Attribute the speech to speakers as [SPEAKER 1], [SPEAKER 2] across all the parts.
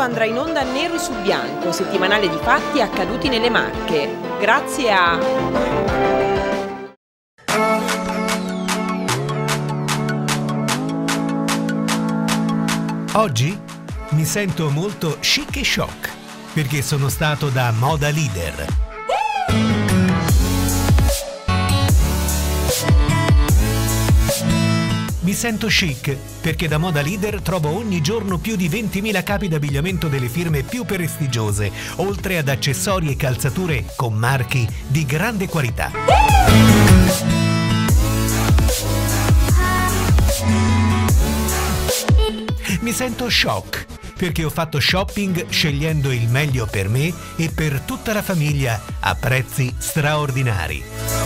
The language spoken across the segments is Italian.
[SPEAKER 1] andrà in onda Nero su Bianco, settimanale di fatti accaduti nelle Marche. Grazie a...
[SPEAKER 2] Oggi mi sento molto chic e shock perché sono stato da Moda Leader. Mi sento chic perché da Moda Leader trovo ogni giorno più di 20.000 capi d'abbigliamento delle firme più prestigiose, oltre ad accessori e calzature con marchi di grande qualità. Mi sento shock perché ho fatto shopping scegliendo il meglio per me e per tutta la famiglia a prezzi straordinari.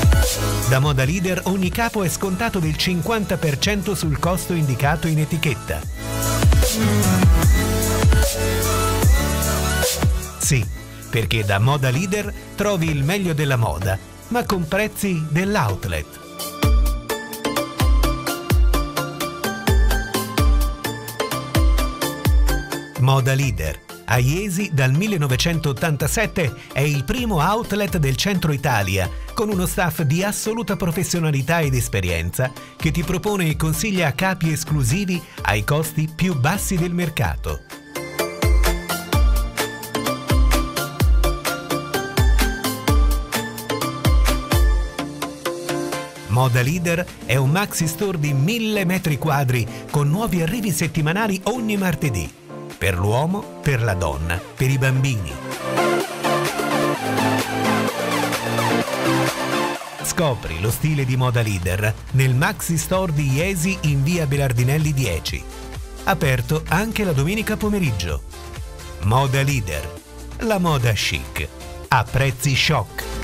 [SPEAKER 2] Da Moda Leader ogni capo è scontato del 50% sul costo indicato in etichetta. Sì, perché da Moda Leader trovi il meglio della moda, ma con prezzi dell'outlet. Moda Leader. A Iesi dal 1987 è il primo outlet del centro Italia, con uno staff di assoluta professionalità ed esperienza che ti propone e consiglia capi esclusivi ai costi più bassi del mercato. Moda Leader è un maxi store di 1000 metri quadri con nuovi arrivi settimanali ogni martedì. Per l'uomo, per la donna, per i bambini. Scopri lo stile di Moda Leader nel maxi store di Iesi in via Belardinelli 10. Aperto anche la domenica pomeriggio. Moda Leader. La moda chic. A prezzi shock.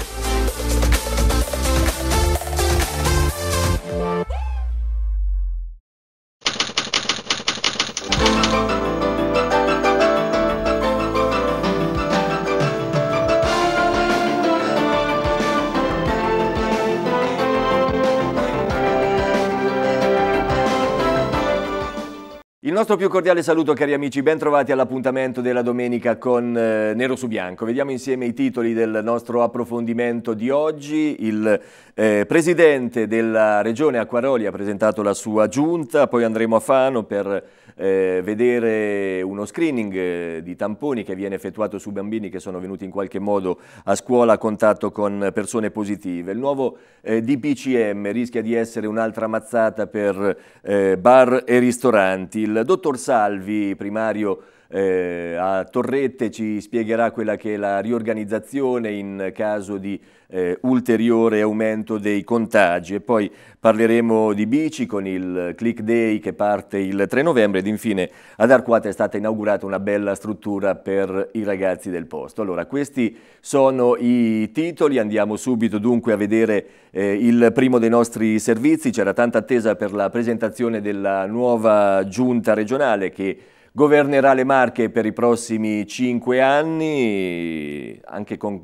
[SPEAKER 3] Nostro più cordiale saluto cari amici, ben trovati all'appuntamento della domenica con eh, Nero su Bianco. Vediamo insieme i titoli del nostro approfondimento di oggi. Il eh, Presidente della Regione Acquaroli ha presentato la sua giunta, poi andremo a Fano per eh, vedere uno screening eh, di tamponi che viene effettuato su bambini che sono venuti in qualche modo a scuola a contatto con persone positive. Il nuovo eh, DPCM rischia di essere un'altra mazzata per eh, bar e ristoranti. Il dottor Salvi, primario eh, a Torrette ci spiegherà quella che è la riorganizzazione in caso di eh, ulteriore aumento dei contagi. E poi parleremo di bici con il Click Day che parte il 3 novembre ed infine ad Arquata è stata inaugurata una bella struttura per i ragazzi del posto. Allora questi sono i titoli, andiamo subito dunque a vedere eh, il primo dei nostri servizi, c'era tanta attesa per la presentazione della nuova giunta regionale che governerà le Marche per i prossimi cinque anni, anche con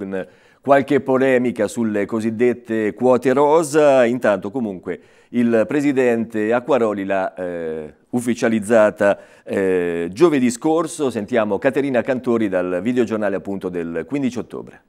[SPEAKER 3] qualche polemica sulle cosiddette quote rosa, intanto comunque il Presidente Acquaroli l'ha eh, ufficializzata eh, giovedì scorso, sentiamo Caterina Cantori dal videogiornale appunto del 15 ottobre.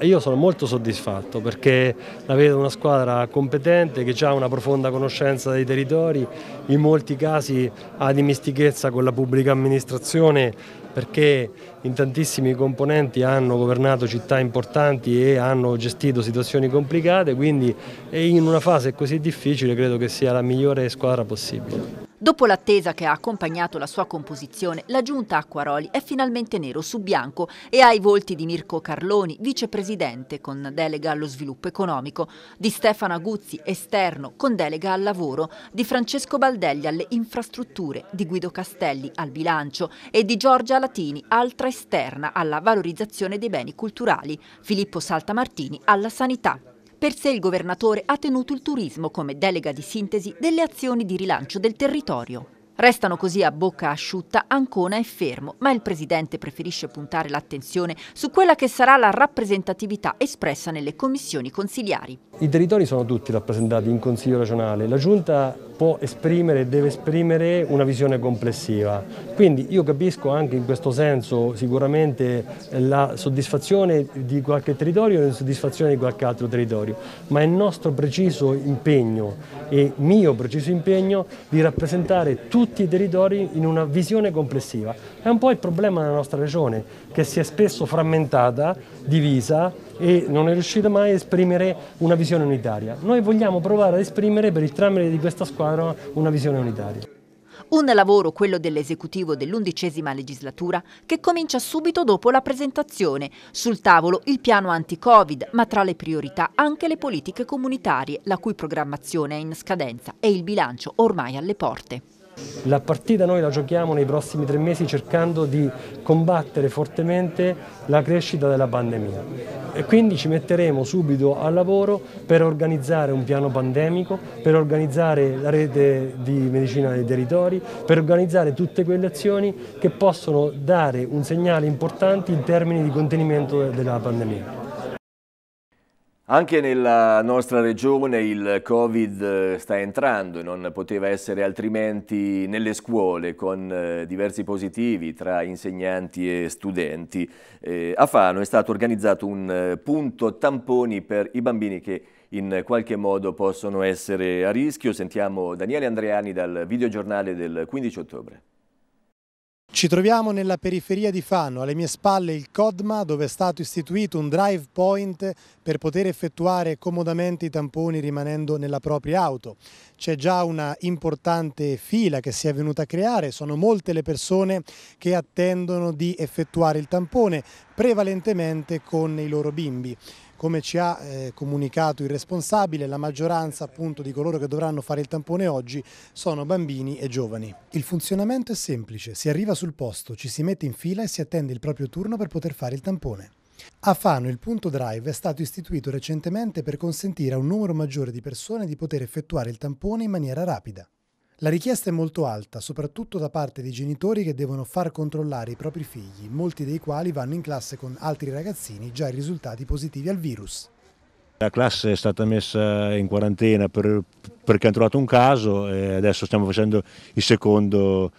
[SPEAKER 4] Io sono molto soddisfatto perché la vedo una squadra competente che ha una profonda conoscenza dei territori, in molti casi ha dimestichezza con la pubblica amministrazione perché in tantissimi componenti hanno governato città importanti e hanno gestito situazioni complicate, quindi in una fase così difficile credo che sia la migliore squadra possibile.
[SPEAKER 5] Dopo l'attesa che ha accompagnato la sua composizione, la giunta Acquaroli è finalmente nero su bianco e ha i volti di Mirko Carloni, vicepresidente con delega allo sviluppo economico, di Stefano Aguzzi, esterno con delega al lavoro, di Francesco Baldelli alle infrastrutture, di Guido Castelli al bilancio e di Giorgia Latini, altra esterna alla valorizzazione dei beni culturali, Filippo Saltamartini alla sanità. Per sé il governatore ha tenuto il turismo come delega di sintesi delle azioni di rilancio del territorio. Restano così a bocca asciutta Ancona e Fermo, ma il Presidente preferisce puntare l'attenzione su quella che sarà la rappresentatività espressa nelle commissioni consiliari.
[SPEAKER 4] I territori sono tutti rappresentati in Consiglio regionale, la Giunta può esprimere e deve esprimere una visione complessiva. Quindi io capisco anche in questo senso sicuramente la soddisfazione di qualche territorio e l'insoddisfazione di qualche altro territorio, ma è nostro preciso impegno e mio preciso impegno di rappresentare tutti i territori in una visione complessiva. È un po' il problema della nostra regione, che si è spesso frammentata, divisa e non è riuscita mai a esprimere una visione unitaria. Noi vogliamo provare ad esprimere per il tramite di questa squadra una visione unitaria.
[SPEAKER 5] Un lavoro, quello dell'esecutivo dell'undicesima legislatura, che comincia subito dopo la presentazione. Sul tavolo il piano anti-Covid, ma tra le priorità anche le politiche comunitarie, la cui programmazione è in scadenza e il bilancio ormai alle porte.
[SPEAKER 4] La partita noi la giochiamo nei prossimi tre mesi cercando di combattere fortemente la crescita della pandemia e quindi ci metteremo subito al lavoro per organizzare un piano pandemico, per organizzare la rete di medicina dei territori, per organizzare tutte quelle azioni che possono dare un segnale importante in termini di contenimento della pandemia.
[SPEAKER 3] Anche nella nostra regione il Covid eh, sta entrando e non poteva essere altrimenti nelle scuole con eh, diversi positivi tra insegnanti e studenti. Eh, a Fano è stato organizzato un punto tamponi per i bambini che in qualche modo possono essere a rischio. Sentiamo Daniele Andreani dal videogiornale del 15 ottobre.
[SPEAKER 6] Ci troviamo nella periferia di Fano, alle mie spalle il Codma dove è stato istituito un drive point per poter effettuare comodamente i tamponi rimanendo nella propria auto. C'è già una importante fila che si è venuta a creare, sono molte le persone che attendono di effettuare il tampone, prevalentemente con i loro bimbi. Come ci ha eh, comunicato il responsabile, la maggioranza appunto di coloro che dovranno fare il tampone oggi sono bambini e giovani. Il funzionamento è semplice, si arriva sul posto, ci si mette in fila e si attende il proprio turno per poter fare il tampone. A Fano il punto drive è stato istituito recentemente per consentire a un numero maggiore di persone di poter effettuare il tampone in maniera rapida. La richiesta è molto alta, soprattutto da parte dei genitori che devono far controllare i propri figli, molti dei quali vanno in classe con altri ragazzini già risultati positivi al virus.
[SPEAKER 7] La classe è stata messa in quarantena per, perché hanno trovato un caso e adesso stiamo facendo il secondo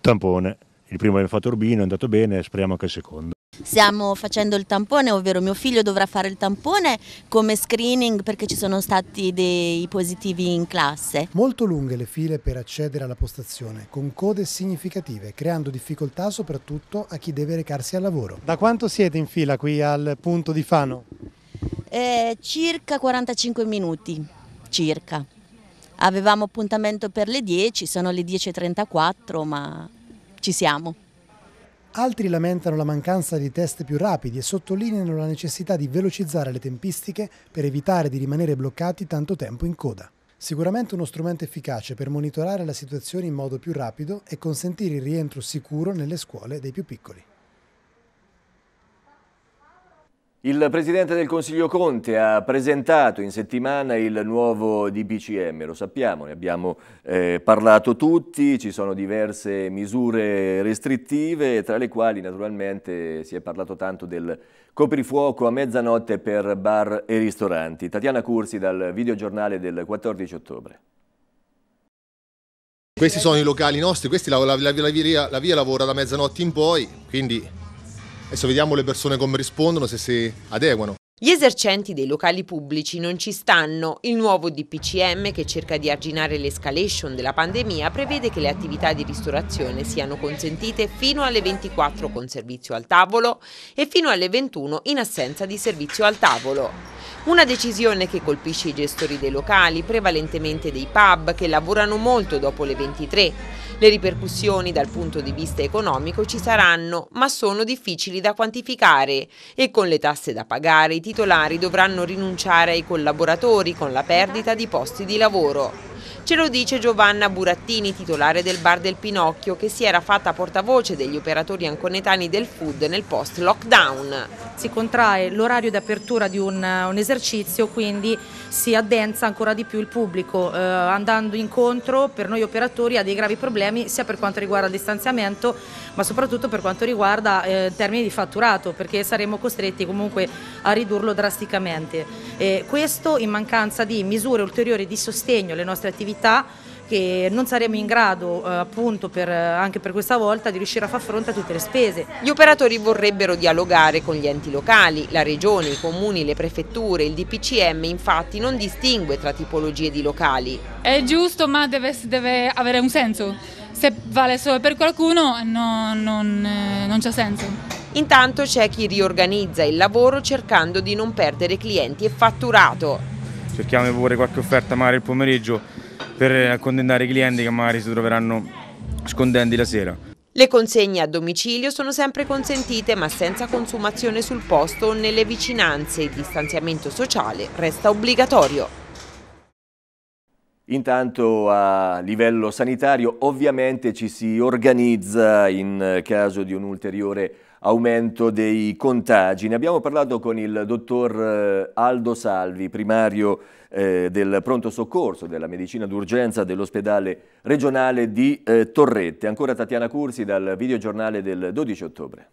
[SPEAKER 7] tampone. Il primo abbiamo fatto Urbino, è andato bene, speriamo anche il secondo.
[SPEAKER 8] Stiamo facendo il tampone, ovvero mio figlio dovrà fare il tampone come screening perché ci sono stati dei positivi in classe.
[SPEAKER 6] Molto lunghe le file per accedere alla postazione, con code significative, creando difficoltà soprattutto a chi deve recarsi al lavoro. Da quanto siete in fila qui al punto di Fano?
[SPEAKER 8] Eh, circa 45 minuti, circa. Avevamo appuntamento per le 10, sono le 10.34, ma ci siamo.
[SPEAKER 6] Altri lamentano la mancanza di test più rapidi e sottolineano la necessità di velocizzare le tempistiche per evitare di rimanere bloccati tanto tempo in coda. Sicuramente uno strumento efficace per monitorare la situazione in modo più rapido e consentire il rientro sicuro nelle scuole dei più piccoli.
[SPEAKER 3] Il Presidente del Consiglio Conte ha presentato in settimana il nuovo DPCM, lo sappiamo, ne abbiamo eh, parlato tutti, ci sono diverse misure restrittive, tra le quali naturalmente si è parlato tanto del coprifuoco a mezzanotte per bar e ristoranti. Tatiana Cursi dal videogiornale del 14 ottobre.
[SPEAKER 9] Questi sono i locali nostri, la, la, la, via, la via lavora da mezzanotte in poi, quindi Adesso vediamo le persone come rispondono, se si adeguano.
[SPEAKER 1] Gli esercenti dei locali pubblici non ci stanno. Il nuovo DPCM, che cerca di arginare l'escalation della pandemia, prevede che le attività di ristorazione siano consentite fino alle 24 con servizio al tavolo e fino alle 21 in assenza di servizio al tavolo. Una decisione che colpisce i gestori dei locali, prevalentemente dei pub, che lavorano molto dopo le 23 le ripercussioni dal punto di vista economico ci saranno, ma sono difficili da quantificare e con le tasse da pagare i titolari dovranno rinunciare ai collaboratori con la perdita di posti di lavoro. Ce lo dice Giovanna Burattini, titolare del Bar del Pinocchio, che si era fatta portavoce degli operatori anconetani del food nel post-lockdown.
[SPEAKER 10] Si contrae l'orario di apertura di un, un, esercizio, quindi si addensa ancora di più il pubblico, eh, andando incontro per noi operatori a dei gravi problemi sia per quanto riguarda il distanziamento, ma soprattutto per quanto riguarda eh, termini di fatturato, perché saremo costretti comunque a ridurlo drasticamente. Eh, questo in mancanza di misure ulteriori di sostegno alle nostre attività attività che non saremo in grado eh, appunto per, anche per questa volta di riuscire a far fronte a tutte le spese.
[SPEAKER 1] Gli operatori vorrebbero dialogare con gli enti locali, la regione, i comuni, le prefetture, il DPCM infatti non distingue tra tipologie di locali.
[SPEAKER 11] È giusto ma deve, deve avere un senso, se vale solo per qualcuno no, non, eh, non c'è senso.
[SPEAKER 1] Intanto c'è chi riorganizza il lavoro cercando di non perdere clienti e fatturato.
[SPEAKER 12] Cerchiamo di proporre qualche offerta magari il pomeriggio per accontentare i clienti che magari si troveranno scondenti la sera.
[SPEAKER 1] Le consegne a domicilio sono sempre consentite ma senza consumazione sul posto o nelle vicinanze. Il distanziamento sociale resta obbligatorio.
[SPEAKER 3] Intanto a livello sanitario ovviamente ci si organizza in caso di un ulteriore aumento dei contagi. Ne abbiamo parlato con il dottor eh, Aldo Salvi, primario eh, del pronto soccorso della medicina d'urgenza dell'ospedale regionale di eh, Torrette. Ancora Tatiana Cursi dal videogiornale del 12 ottobre.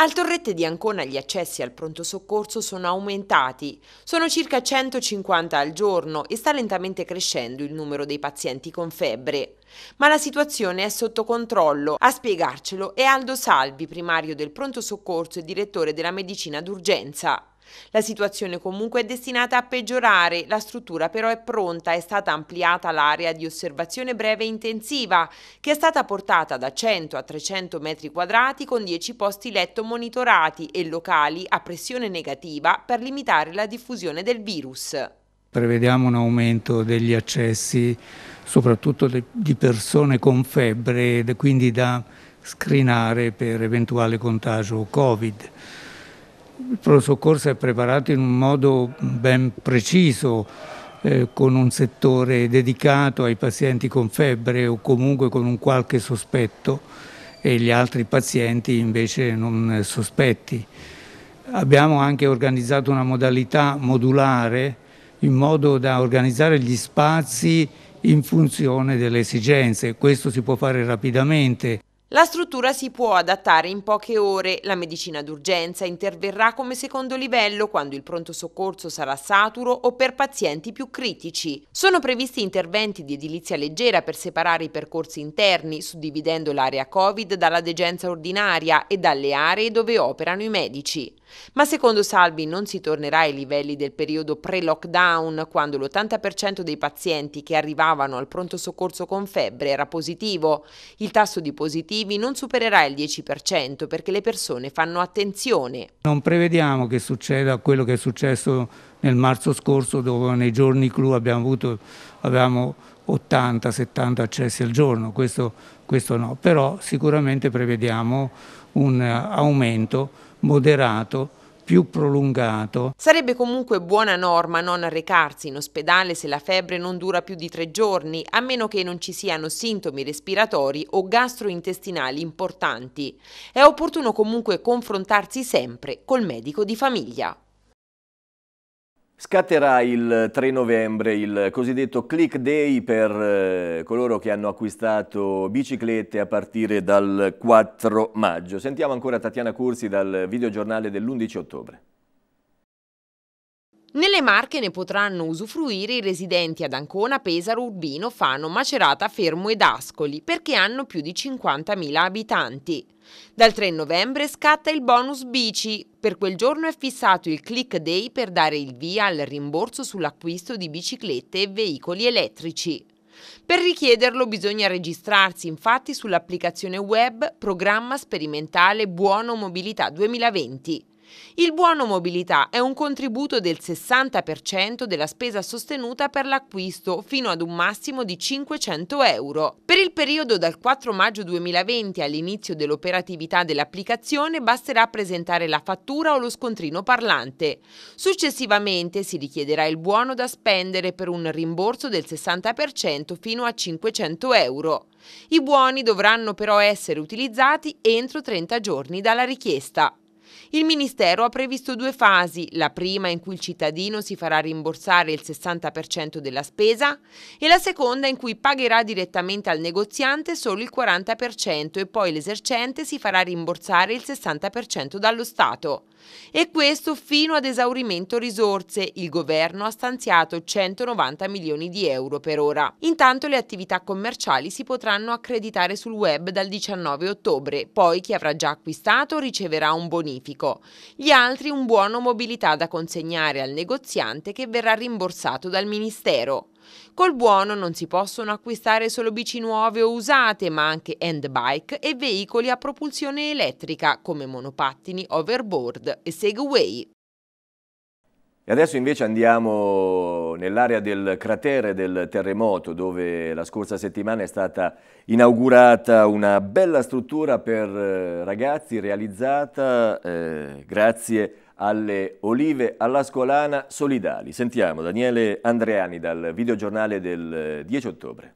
[SPEAKER 1] Al Torrette di Ancona gli accessi al pronto soccorso sono aumentati, sono circa 150 al giorno e sta lentamente crescendo il numero dei pazienti con febbre. Ma la situazione è sotto controllo. A spiegarcelo è Aldo Salvi, primario del pronto soccorso e direttore della medicina d'urgenza. La situazione comunque è destinata a peggiorare, la struttura però è pronta, è stata ampliata l'area di osservazione breve intensiva, che è stata portata da 100 a 300 metri quadrati con 10 posti letto monitorati e locali a pressione negativa per limitare la diffusione del virus.
[SPEAKER 13] Prevediamo un aumento degli accessi, soprattutto di persone con febbre, quindi da screenare per eventuale contagio Covid. Il pronto soccorso è preparato in un modo ben preciso, eh, con un settore dedicato ai pazienti con febbre o comunque con un qualche sospetto e gli altri pazienti invece non sospetti. Abbiamo anche organizzato una modalità modulare in modo da organizzare gli spazi in funzione delle esigenze. Questo si può fare rapidamente.
[SPEAKER 1] La struttura si può adattare in poche ore, la medicina d'urgenza interverrà come secondo livello quando il pronto soccorso sarà saturo o per pazienti più critici. Sono previsti interventi di edilizia leggera per separare i percorsi interni, suddividendo l'area Covid dalla degenza ordinaria e dalle aree dove operano i medici. Ma secondo Salvi non si tornerà ai livelli del periodo pre-lockdown, quando l'80% dei pazienti che arrivavano al pronto soccorso con febbre era positivo. Il tasso di positivi non supererà il 10% perché le persone fanno attenzione.
[SPEAKER 13] Non prevediamo che succeda quello che è successo nel marzo scorso dove nei giorni clou abbiamo avuto avevamo 80-70 accessi al giorno, questo, questo no, però sicuramente prevediamo un aumento moderato più prolungato.
[SPEAKER 1] Sarebbe comunque buona norma non recarsi in ospedale se la febbre non dura più di tre giorni, a meno che non ci siano sintomi respiratori o gastrointestinali importanti. È opportuno comunque confrontarsi sempre col medico di famiglia.
[SPEAKER 3] Scatterà il 3 novembre il cosiddetto Click Day per eh, coloro che hanno acquistato biciclette a partire dal 4 maggio. Sentiamo ancora Tatiana Cursi dal videogiornale dell'11 ottobre.
[SPEAKER 1] Nelle Marche ne potranno usufruire i residenti ad Ancona, Pesaro, Urbino, Fano, Macerata, Fermo ed Ascoli, perché hanno più di 50.000 abitanti. Dal 3 novembre scatta il bonus bici. Per quel giorno è fissato il click day per dare il via al rimborso sull'acquisto di biciclette e veicoli elettrici. Per richiederlo bisogna registrarsi infatti sull'applicazione web Programma Sperimentale Buono Mobilità 2020. Il buono mobilità è un contributo del 60% della spesa sostenuta per l'acquisto fino ad un massimo di 500 euro. Per il periodo dal 4 maggio 2020 all'inizio dell'operatività dell'applicazione basterà presentare la fattura o lo scontrino parlante. Successivamente si richiederà il buono da spendere per un rimborso del 60% fino a 500 euro. I buoni dovranno però essere utilizzati entro 30 giorni dalla richiesta. Il Ministero ha previsto due fasi, la prima in cui il cittadino si farà rimborsare il 60% della spesa e la seconda in cui pagherà direttamente al negoziante solo il 40% e poi l'esercente si farà rimborsare il 60% dallo Stato. E questo fino ad esaurimento risorse. Il governo ha stanziato 190 milioni di euro per ora. Intanto le attività commerciali si potranno accreditare sul web dal 19 ottobre, poi chi avrà già acquistato riceverà un bonifico. Gli altri un buono mobilità da consegnare al negoziante che verrà rimborsato dal Ministero. Col buono non si possono acquistare solo bici nuove o usate, ma anche handbike e veicoli a propulsione elettrica come monopattini, overboard e Segway.
[SPEAKER 3] E adesso invece andiamo nell'area del cratere del terremoto dove la scorsa settimana è stata inaugurata una bella struttura per eh, ragazzi realizzata eh, grazie alle olive alla scolana solidali. Sentiamo Daniele Andreani dal videogiornale del 10 ottobre.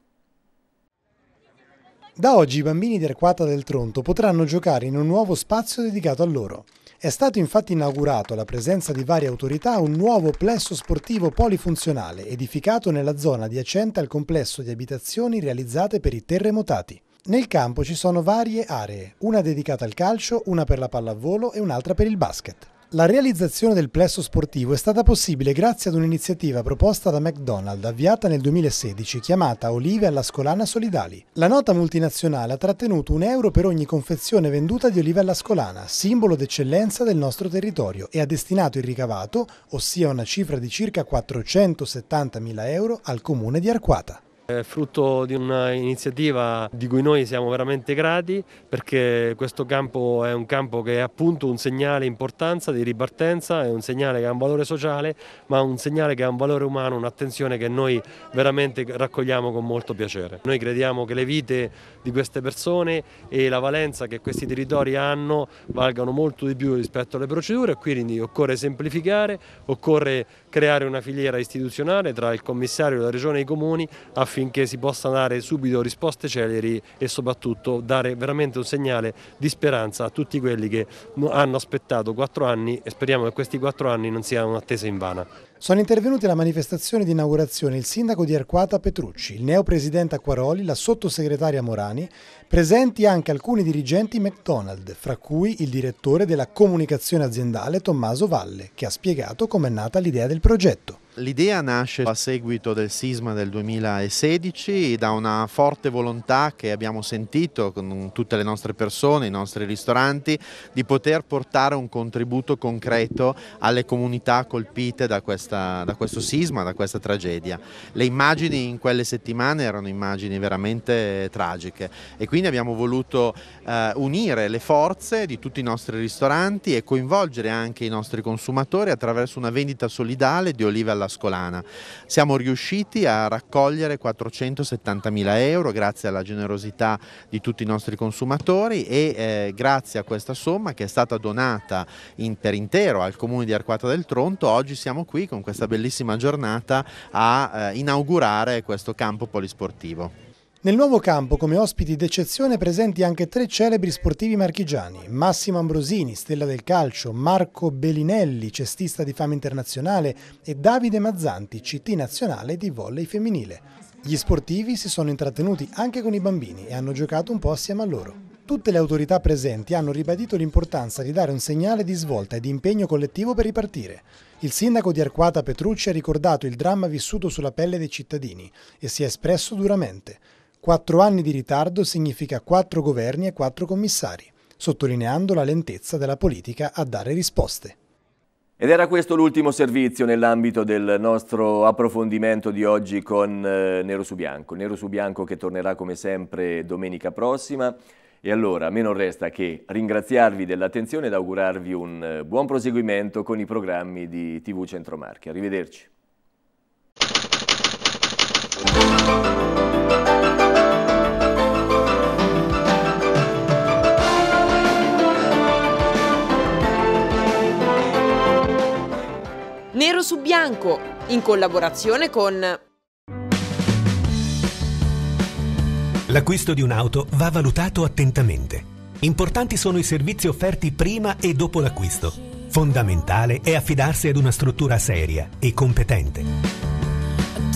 [SPEAKER 6] Da oggi i bambini di Arquata del Tronto potranno giocare in un nuovo spazio dedicato a loro. È stato infatti inaugurato alla presenza di varie autorità un nuovo plesso sportivo polifunzionale edificato nella zona adiacente al complesso di abitazioni realizzate per i terremotati. Nel campo ci sono varie aree, una dedicata al calcio, una per la pallavolo e un'altra per il basket. La realizzazione del plesso sportivo è stata possibile grazie ad un'iniziativa proposta da McDonald's avviata nel 2016 chiamata Olive alla Scolana Solidali. La nota multinazionale ha trattenuto un euro per ogni confezione venduta di olive alla Scolana, simbolo d'eccellenza del nostro territorio, e ha destinato il ricavato, ossia una cifra di circa 470.000 euro, al comune di Arquata.
[SPEAKER 4] È frutto di un'iniziativa di cui noi siamo veramente grati perché questo campo è un campo che è appunto un segnale importanza di ripartenza, è un segnale che ha un valore sociale ma un segnale che ha un valore umano, un'attenzione che noi veramente raccogliamo con molto piacere. Noi crediamo che le vite di queste persone e la valenza che questi territori hanno valgano molto di più rispetto alle procedure, quindi occorre semplificare, occorre creare una filiera istituzionale tra il commissario, la regione e i comuni affinché si possano dare subito risposte celeri e soprattutto dare veramente un segnale di speranza a tutti quelli che hanno aspettato quattro anni e speriamo che questi quattro anni non siano un'attesa invana.
[SPEAKER 6] Sono intervenuti alla manifestazione di inaugurazione il sindaco di Arquata Petrucci, il neopresidente Acquaroli, la sottosegretaria Morani, presenti anche alcuni dirigenti McDonald's, fra cui il direttore della comunicazione aziendale Tommaso Valle, che ha spiegato com'è nata l'idea del progetto.
[SPEAKER 14] L'idea nasce a seguito del sisma del 2016 da una forte volontà che abbiamo sentito con tutte le nostre persone, i nostri ristoranti, di poter portare un contributo concreto alle comunità colpite da, questa, da questo sisma, da questa tragedia. Le immagini in quelle settimane erano immagini veramente tragiche e quindi abbiamo voluto eh, unire le forze di tutti i nostri ristoranti e coinvolgere anche i nostri consumatori attraverso una vendita solidale di olive alla alla Scolana. Siamo riusciti a raccogliere 470 mila euro grazie alla generosità di tutti i nostri consumatori e eh, grazie a questa somma che è stata donata in, per intero al comune di Arquata del Tronto, oggi siamo qui con questa bellissima giornata a eh, inaugurare questo campo polisportivo.
[SPEAKER 6] Nel nuovo campo come ospiti d'eccezione presenti anche tre celebri sportivi marchigiani, Massimo Ambrosini, stella del calcio, Marco Bellinelli, cestista di fama internazionale e Davide Mazzanti, CT nazionale di volley femminile. Gli sportivi si sono intrattenuti anche con i bambini e hanno giocato un po' assieme a loro. Tutte le autorità presenti hanno ribadito l'importanza di dare un segnale di svolta e di impegno collettivo per ripartire. Il sindaco di Arquata Petrucci ha ricordato il dramma vissuto sulla pelle dei cittadini e si è espresso duramente. Quattro anni di ritardo significa quattro governi e quattro commissari, sottolineando la lentezza della politica a dare risposte.
[SPEAKER 3] Ed era questo l'ultimo servizio nell'ambito del nostro approfondimento di oggi con eh, Nero su Bianco. Nero su Bianco che tornerà come sempre domenica prossima. E allora a me non resta che ringraziarvi dell'attenzione ed augurarvi un eh, buon proseguimento con i programmi di TV Centromarchi. Arrivederci.
[SPEAKER 1] Nero su bianco, in collaborazione con...
[SPEAKER 2] L'acquisto di un'auto va valutato attentamente. Importanti sono i servizi offerti prima e dopo l'acquisto. Fondamentale è affidarsi ad una struttura seria e competente.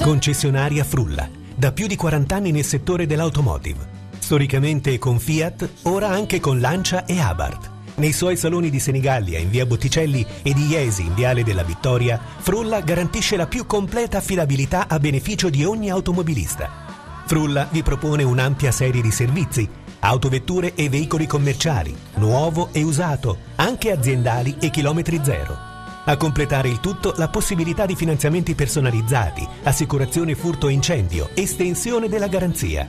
[SPEAKER 2] Concessionaria Frulla, da più di 40 anni nel settore dell'automotive. Storicamente con Fiat, ora anche con Lancia e Abarth Nei suoi saloni di Senigallia in via Botticelli e di Iesi in viale della Vittoria, Frulla garantisce la più completa affidabilità a beneficio di ogni automobilista. Frulla vi propone un'ampia serie di servizi, autovetture e veicoli commerciali, nuovo e usato, anche aziendali e chilometri zero. A completare il tutto la possibilità di finanziamenti personalizzati, assicurazione furto e incendio, estensione della garanzia.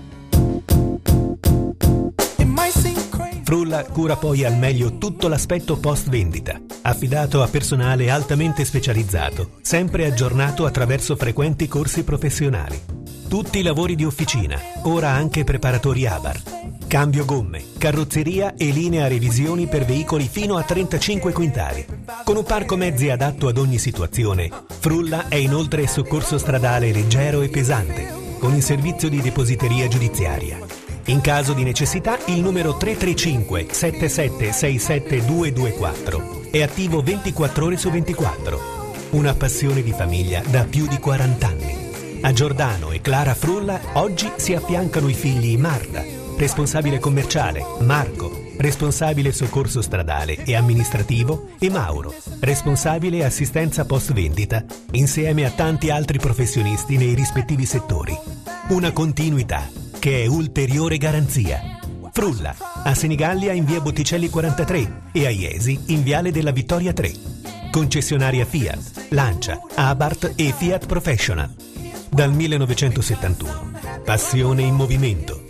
[SPEAKER 2] Frulla cura poi al meglio tutto l'aspetto post vendita, affidato a personale altamente specializzato, sempre aggiornato attraverso frequenti corsi professionali. Tutti i lavori di officina, ora anche preparatori Abar. Cambio gomme, carrozzeria e linea revisioni per veicoli fino a 35 quintali. Con un parco mezzi adatto ad ogni situazione, Frulla è inoltre soccorso stradale leggero e pesante, con il servizio di depositeria giudiziaria. In caso di necessità il numero 335 7767 224 è attivo 24 ore su 24. Una passione di famiglia da più di 40 anni. A Giordano e Clara Frulla oggi si affiancano i figli Marta, responsabile commerciale, Marco, responsabile soccorso stradale e amministrativo e Mauro, responsabile assistenza post vendita, insieme a tanti altri professionisti nei rispettivi settori. Una continuità che è ulteriore garanzia. Frulla, a Senigallia in via Botticelli 43 e a Iesi in viale della Vittoria 3. Concessionaria Fiat, Lancia, Abarth e Fiat Professional. Dal 1971. Passione in movimento.